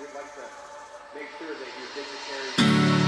would like to make sure that your dignitaries